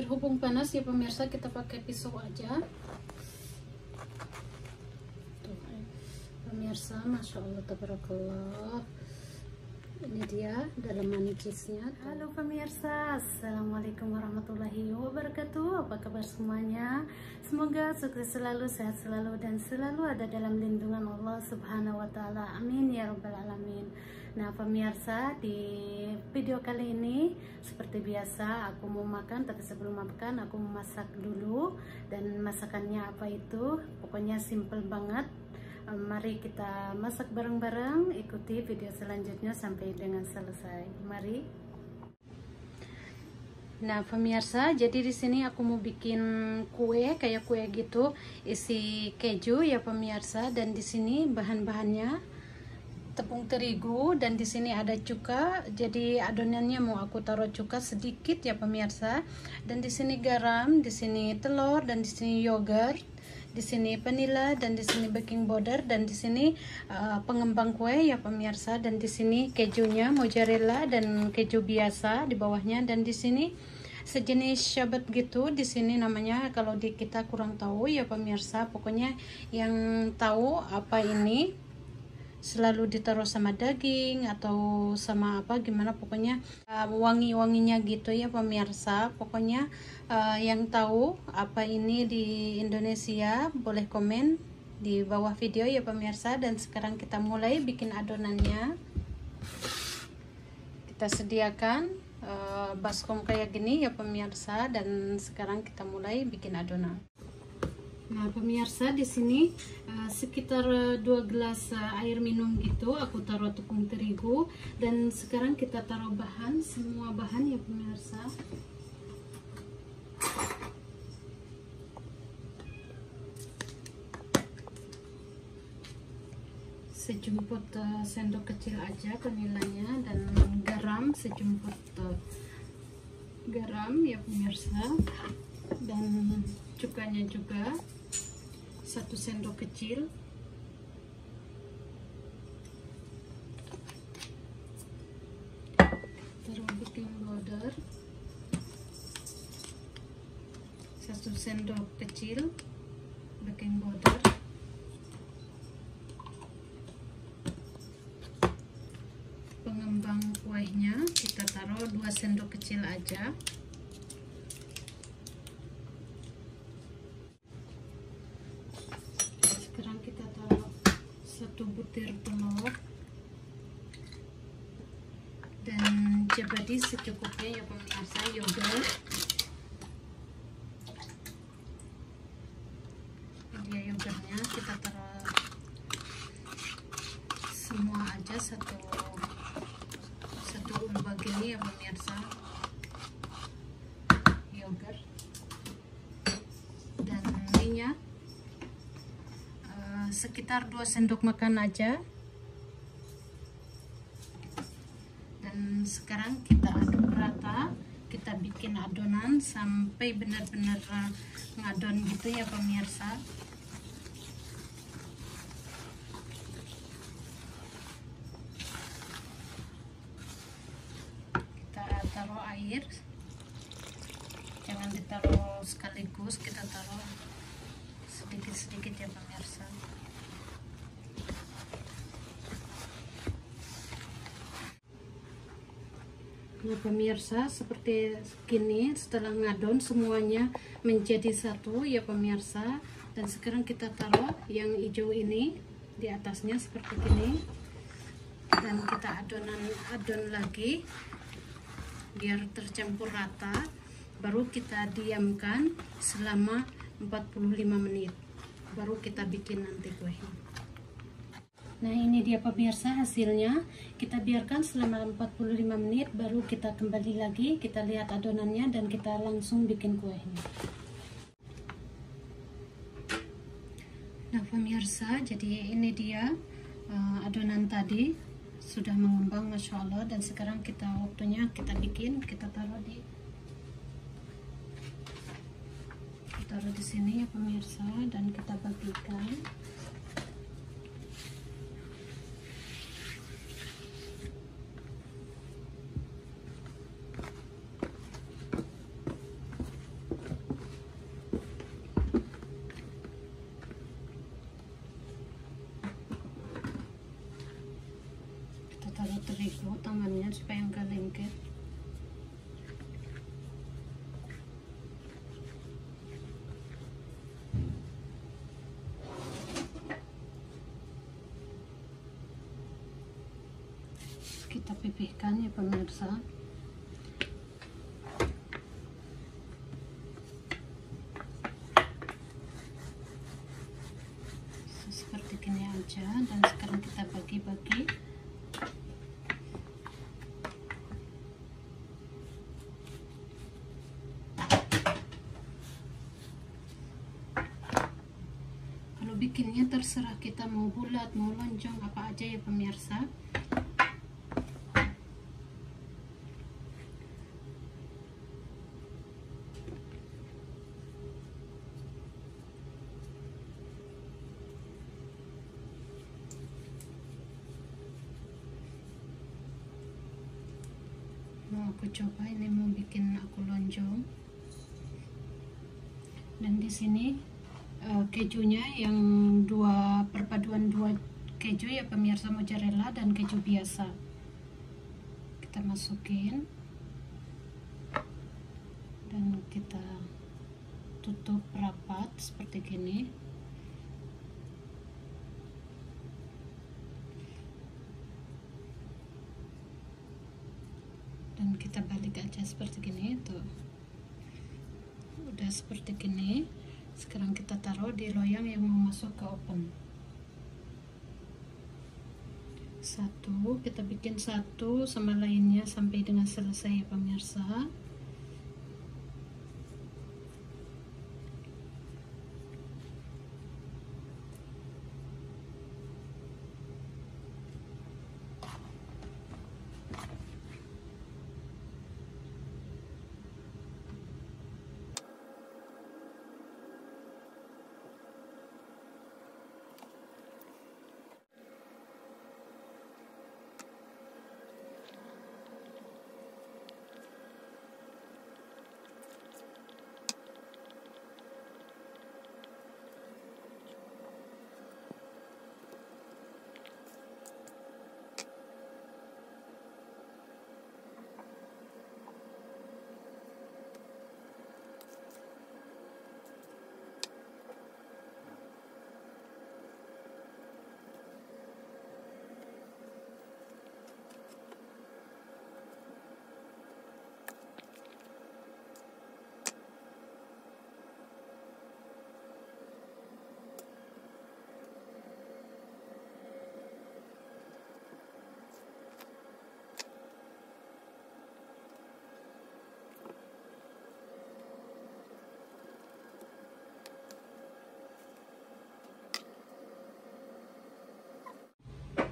berhubung panas ya pemirsa kita pakai pisau aja. Tuh, pemirsa masya allah tabarakallah. Ini dia dalaman cheese-nya halo pemirsa. Assalamualaikum warahmatullahi wabarakatuh. Apa kabar semuanya? Semoga sukses selalu sehat selalu dan selalu ada dalam lindungan Allah subhanahu wa ta'ala. Amin ya rabbal alamin Nah pemirsa di video kali ini seperti biasa aku mau makan. Tapi sebelum makan aku memasak dulu. Dan masakannya apa itu? Pokoknya simple banget. Mari kita masak bareng-bareng. Ikuti video selanjutnya sampai dengan selesai. Mari. Nah pemirsa, jadi di sini aku mau bikin kue kayak kue gitu isi keju ya pemirsa. Dan di sini bahan-bahannya tepung terigu dan di sini ada cuka. Jadi adonannya mau aku taruh cuka sedikit ya pemirsa. Dan di sini garam di sini telur dan di sini yogurt di sini vanilla dan di sini baking powder dan di sini uh, pengembang kue ya pemirsa. Dan di sini kejunya mozzarella dan keju biasa di bawahnya. Dan di sini sejenis syabat gitu. Di sini namanya kalau di kita kurang tahu ya pemirsa. Pokoknya yang tahu apa ini selalu ditaruh sama daging atau sama apa gimana pokoknya uh, wangi-wanginya gitu ya pemirsa. Pokoknya uh, yang tahu apa ini di Indonesia boleh komen di bawah video ya pemirsa. Dan sekarang kita mulai bikin adonannya. Kita sediakan uh, baskom kayak gini ya pemirsa. Dan sekarang kita mulai bikin adonan Nah, pemirsa di sini uh, sekitar uh, dua gelas uh, air minum gitu aku taruh tepung terigu. Dan sekarang kita taruh bahan semua bahan ya pemirsa. Sejumput sendok kecil aja vanilanya dan garam sejumput garam ya pemirsa. Dan cukanya juga satu sendok kecil. Taruh baking powder satu sendok kecil. Baking powder pengembang kuehnya kita taruh dua sendok kecil aja satu butir telur dan jabadi secukupnya ya pemirsa yogurt dia yogurtnya kita taruh semua aja satu satu ulba gini ya pemirsa. Yogurt dan minyak sekitar 2 sendok makan aja sekarang kita aduk rata kita bikin adonan sampai benar-benar ngadon gitu ya pemirsa. Kita taruh air. Jangan ditaruh sekaligus kita taruh sedikit-sedikit ya pemirsa Pemirsa seperti gini setelah ngadon semuanya menjadi satu ya pemirsa. Dan sekarang kita taruh yang hijau ini di atasnya seperti ini dan kita adonan adon lagi biar tercampur rata. Baru kita diamkan selama 45 menit. Baru kita bikin nanti kuehnya Nah ini dia pemirsa hasilnya. Kita biarkan selama 45 menit Baru kita kembali lagi Kita lihat adonannya dan kita langsung bikin kuehnya Nah pemirsa jadi ini dia uh, Adonan tadi. Sudah mengembang Masya Allah. Dan sekarang kita waktunya kita bikin Kita taruh di Kita taruh di sini ya pemirsa. Dan kita bagikan kita pipihkan ya pemirsa. Seperti ini aja dan sekarang kita bagi-bagi. Bikinnya terserah kita mau bulat mau lonjong apa aja ya pemirsa mau aku coba ini mau bikin aku lonjong. Dan di sini uh, kejunya yang dua perpaduan dua keju ya pemirsa mozzarella dan keju biasa. Kita masukin. Dan kita tutup rapat seperti gini dan kita balik aja seperti gini tuh udah seperti gini sekarang kita taruh di loyang yang mau masuk ke oven. Satu kita bikin satu sama lainnya sampai dengan selesai ya pemirsa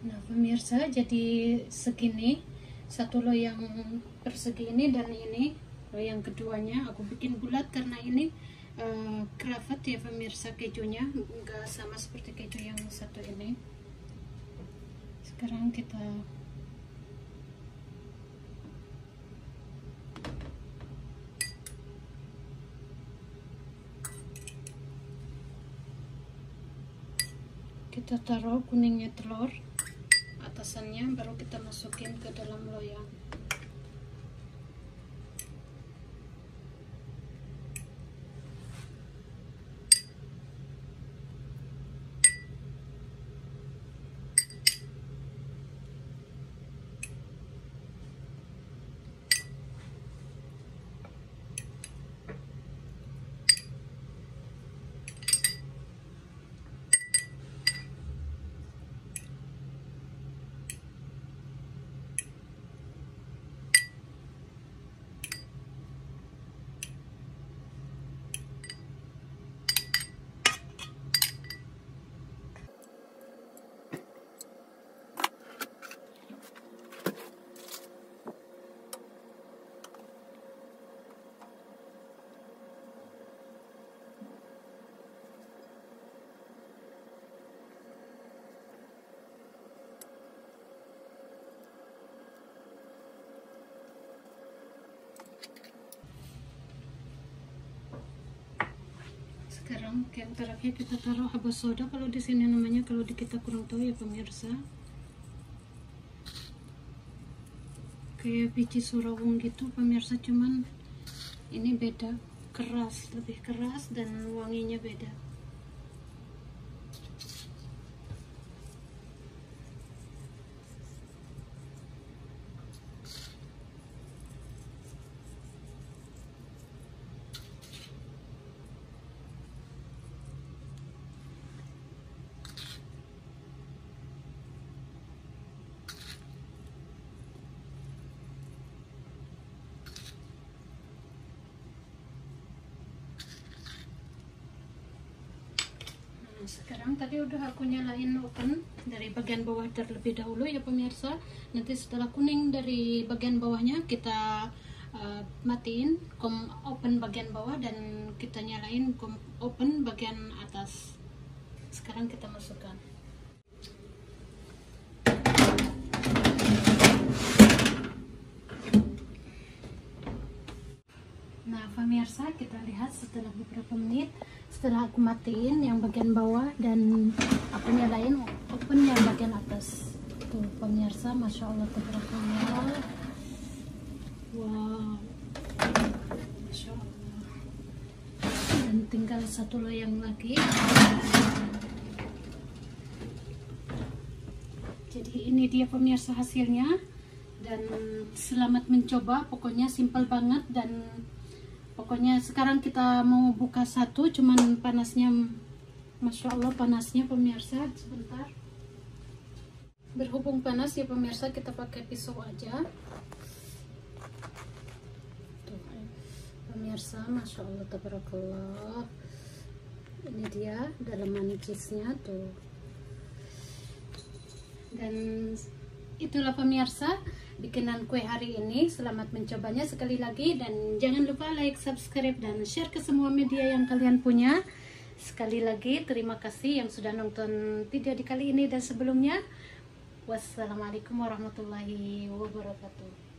Nah pemirsa jadi segini. Satu loyang persegi ini dan ini. Loyang keduanya aku bikin bulat karena ini. Uh, ya pemirsa kejunya. Enggak sama seperti keju yang satu ini. Sekarang kita kita taruh kuningnya telur atasannya baru kita masukin ke dalam loyang yang terakhir kita taruh habas soda kalau di sini namanya kalau di kita kurang tahu ya pemirsa. Kayak biji surawung gitu pemirsa cuman ini beda. Keras lebih keras dan wanginya beda sekarang tadi udah aku nyalain oven dari bagian bawah terlebih dahulu ya pemirsa. Nanti setelah kuning dari bagian bawahnya kita uh, matiin kom open bagian bawah dan kita nyalain kom open bagian atas. Sekarang kita masukkan Nah, pemirsa, kita lihat setelah beberapa menit setelah aku matiin yang bagian bawah dan aku nyalain open yang bagian atas. Tuh, pemirsa, masya Allah tabarakallah. Wow, masya Allah. Dan tinggal satu loyang lagi. Jadi ini dia pemirsa hasilnya dan selamat mencoba. Pokoknya simple banget dan pokoknya sekarang kita mau buka satu cuman panasnya Masya Allah panasnya pemirsa. Sebentar. Berhubung panas ya pemirsa kita pakai pisau aja. Tuh, pemirsa Masya Allah tabarakallah. Ini dia dalaman cheese-nya tuh. Dan itulah pemirsa bikinan kue hari ini. Selamat mencobanya sekali lagi dan jangan lupa like, subscribe dan share ke semua media yang kalian punya. Sekali lagi terima kasih yang sudah nonton video di kali ini dan sebelumnya. Wassalamualaikum warahmatullahi wabarakatuh.